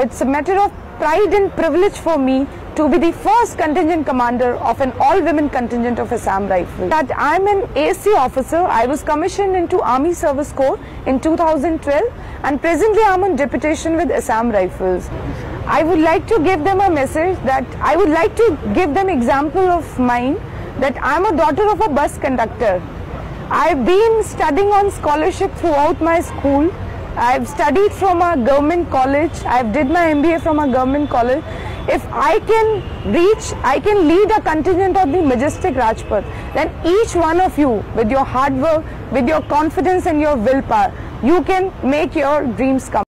it's a matter of pride and privilege for me to be the first contingent commander of an all-women contingent of Assam Rifles. That I'm an ASC officer. I was commissioned into Army Service Corps in 2012 and presently I'm on deputation with Assam Rifles. I would like to give them a message that I would like to give them example of mine that I'm a daughter of a bus conductor. I've been studying on scholarship throughout my school. I've studied from a government college. I've did my MBA from a government college. If I can reach, I can lead a contingent of the majestic Rajpath, then each one of you, with your hard work, with your confidence and your willpower, you can make your dreams come.